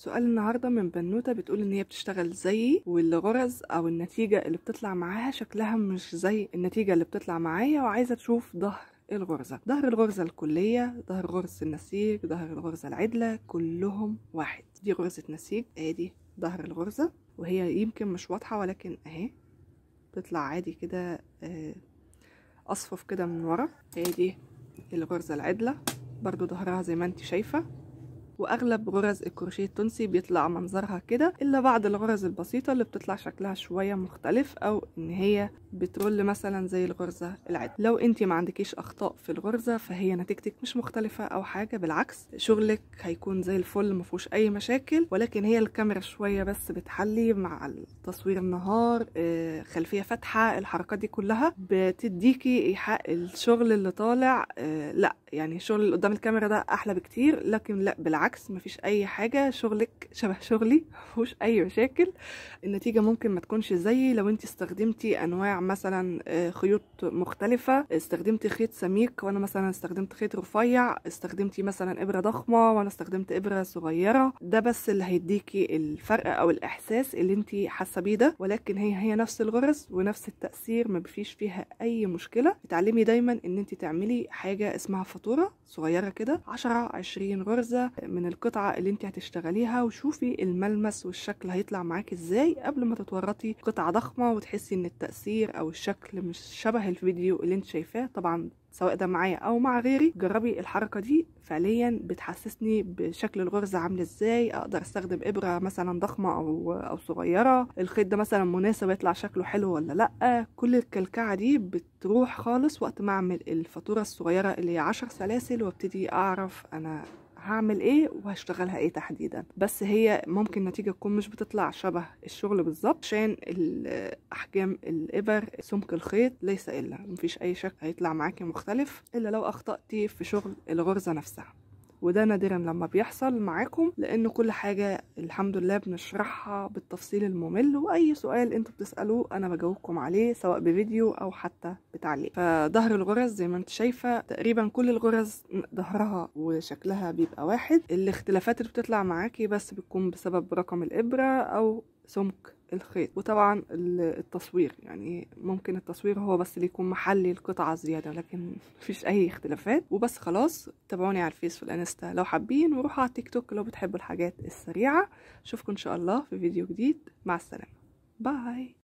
سؤال النهارده من بنوتة بتقول إن هي بتشتغل زيي والغرز أو النتيجة اللي بتطلع معاها شكلها مش زي النتيجة اللي بتطلع معايا وعايزة تشوف ظهر الغرزة. ظهر الغرزة الكلية ظهر غرزه النسيج ظهر الغرزة العدلة كلهم واحد. دي غرزة نسيج ادي ظهر الغرزة وهي يمكن مش واضحة ولكن أهي تطلع عادي كده آه، أصفف كده من ورا. ادي الغرزة العدلة. برضو ظهرها زي ما انت شايفة. وأغلب غرز الكروشيه التونسي بيطلع منظرها كده إلا بعض الغرز البسيطة اللي بتطلع شكلها شوية مختلف أو إن هي بترول مثلا زي الغرزة العاديه لو أنت ما عندكيش أخطاء في الغرزة فهي نتيجتك مش مختلفة أو حاجة بالعكس شغلك هيكون زي الفل ما أي مشاكل ولكن هي الكاميرا شوية بس بتحلي مع تصوير النهار آه، خلفية فاتحة الحركات دي كلها بتديكي إيحاء الشغل اللي طالع آه، لأ يعني الشغل اللي قدام الكاميرا ده أحلى بكتير لكن لأ بالعكس مفيش أي حاجة شغلك شبه شغلي مفيهوش أي مشاكل. النتيجة ممكن ما تكونش زيي لو انت استخدمتي أنواع مثلا آه، خيوط مختلفة. استخدمتي خيط سميك وأنا مثلا استخدمت خيط رفيع. استخدمتي مثلا إبرة ضخمة وأنا استخدمت إبرة صغيرة. ده بس اللي هيديكي الفرق أو الإحساس اللي انت حاسة بيه ده. ولكن هي هي نفس الغرز ونفس التأثير ما فيش فيها أي مشكلة. اتعلمي دايما إن انت تعملي حاجة اسمها فاتورة صغيرة كده 10 20 غرزة من القطعة اللي انت هتشتغليها وشوفي الملمس والشكل هيطلع معاكي إزاي قبل ما تتورطي. قطعة ضخمة وتحسي ان التأثير أو الشكل مش شبه الفيديو اللي انت شايفاه. طبعا سواء ده معايا أو مع غيري. جربي الحركة دي. فعليا بتحسسني بشكل الغرزة عامل إزاي. أقدر استخدم ابرة مثلا ضخمة أو أو صغيرة. الخيط ده مثلا مناسب يطلع شكله حلو ولا لأ. كل الكلكعة دي بتروح خالص وقت ما اعمل الفاتورة الصغيرة اللي هي 10 سلاسل وابتدي اعرف أنا هعمل إيه وهشتغلها إيه تحديدا. بس هي ممكن نتيجة تكون مش بتطلع شبه الشغل بالظبط عشان احجام الإبر سمك الخيط ليس إلا مفيش أي شكل هيطلع معاكي مختلف إلا لو أخطأتي في شغل الغرزة نفسها. وده نادرا لما بيحصل معاكم لأن كل حاجة الحمد لله بنشرحها بالتفصيل الممل وأي سؤال أنتوا بتسألوه أنا بجاوبكم عليه سواء بفيديو أو حتى بتعليق. فظهر الغرز زي ما انت شايفة تقريبا كل الغرز ظهرها وشكلها بيبقى واحد. الاختلافات اللي بتطلع معاكي بس بتكون بسبب رقم الإبرة أو سمك. الخيط وطبعا ال- التصوير يعني ممكن التصوير هو بس اللي يكون محلي القطعة زيادة لكن مفيش أي اختلافات. وبس خلاص تابعوني على الفيس والانستا لو حابين وروحوا على التيك توك لو بتحبوا الحاجات السريعة. أشوفكم إن شاء الله في فيديو جديد. مع السلامة. bye.